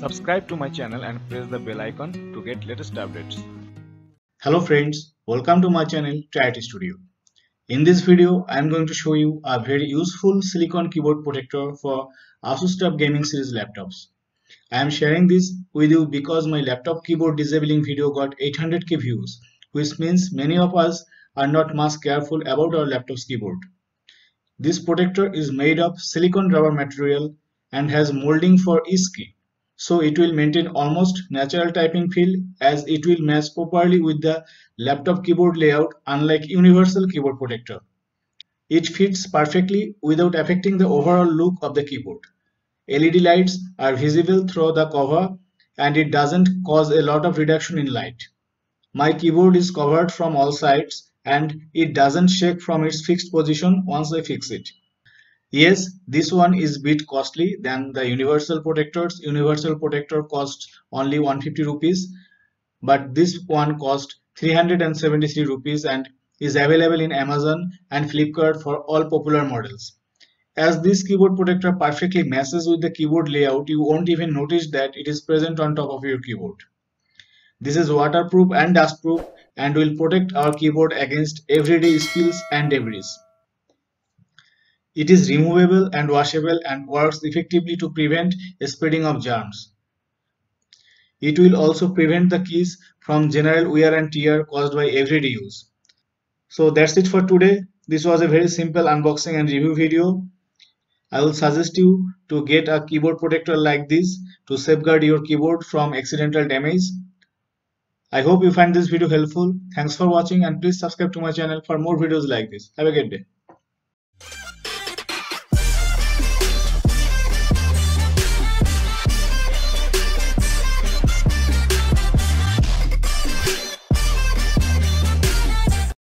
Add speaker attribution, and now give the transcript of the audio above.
Speaker 1: Subscribe to my channel and press the bell icon to get latest updates.
Speaker 2: Hello friends, welcome to my channel Try It Studio. In this video, I am going to show you a very useful silicon keyboard protector for Asus TUF Gaming Series laptops. I am sharing this with you because my laptop keyboard disabling video got 800k views, which means many of us are not much careful about our laptop's keyboard. This protector is made of silicon rubber material and has molding for each key. So it will maintain almost natural typing feel as it will match properly with the laptop keyboard layout unlike universal keyboard protector. It fits perfectly without affecting the overall look of the keyboard. LED lights are visible through the cover and it doesn't cause a lot of reduction in light. My keyboard is covered from all sides and it doesn't shake from its fixed position once I fix it. Yes, this one is bit costly than the universal protectors. Universal protector costs only 150 rupees, but this one cost 373 rupees and is available in Amazon and Flipkart for all popular models. As this keyboard protector perfectly matches with the keyboard layout, you won't even notice that it is present on top of your keyboard. This is waterproof and dustproof and will protect our keyboard against everyday spills and debris. It is removable and washable and works effectively to prevent spreading of germs. It will also prevent the keys from general wear and tear caused by everyday use. So that's it for today. This was a very simple unboxing and review video. I will suggest you to get a keyboard protector like this to safeguard your keyboard from accidental damage. I hope you find this video helpful. Thanks for watching and please subscribe to my channel for more videos like this. Have a good day.